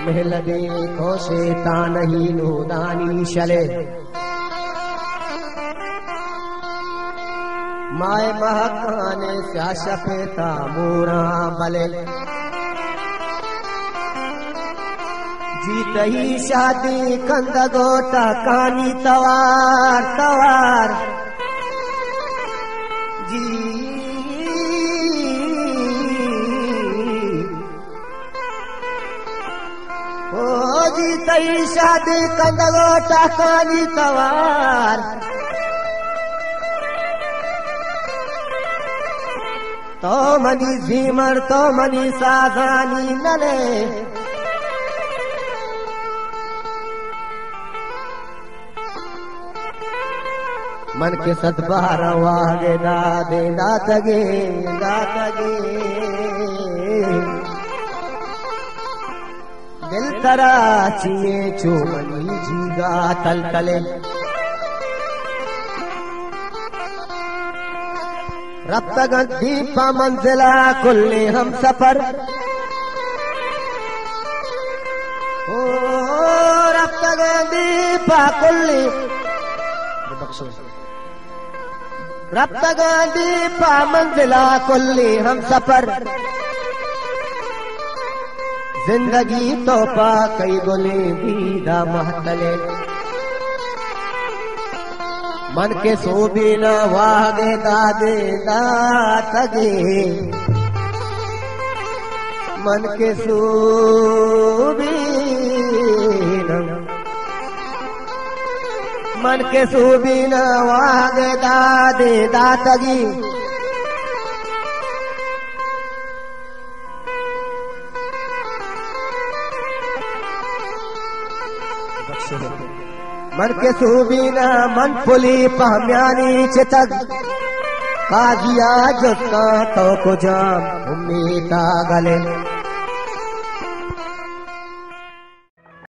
महल देखो शैतान ही नूदानी शले। माए महकाने पेता मूरा बले। जीत ही शादी कंद गोटा कानी तवार तवार तो मनी झीमर तो मनी साधानी नले मन के सतबार वागे दादे दातगे दातगे तक दीपा मंजिला सफर मंजिला कुल्ली हम सफर ज़िंदगी तो पा कई बोले दीदा महतले। मन के सोबी न वागे दादे दातगे। मन के सोबी न मन के सोबी न वागे दादे दातगी। मन के सूबीना मन पुली काजिया जुत्ता तो को जाम उम्मीदा गले